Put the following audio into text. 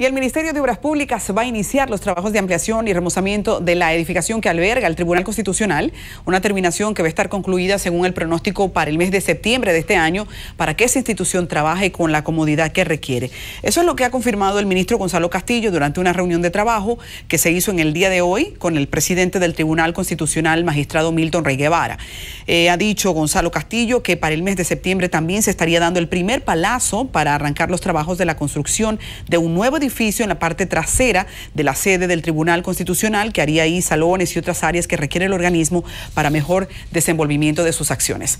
Y el Ministerio de Obras Públicas va a iniciar los trabajos de ampliación y remozamiento de la edificación que alberga el Tribunal Constitucional, una terminación que va a estar concluida según el pronóstico para el mes de septiembre de este año, para que esa institución trabaje con la comodidad que requiere. Eso es lo que ha confirmado el ministro Gonzalo Castillo durante una reunión de trabajo que se hizo en el día de hoy con el presidente del Tribunal Constitucional, magistrado Milton Rey Guevara. Eh, ha dicho Gonzalo Castillo que para el mes de septiembre también se estaría dando el primer palazo para arrancar los trabajos de la construcción de un nuevo edificio en la parte trasera de la sede del Tribunal Constitucional, que haría ahí salones y otras áreas que requiere el organismo para mejor desenvolvimiento de sus acciones.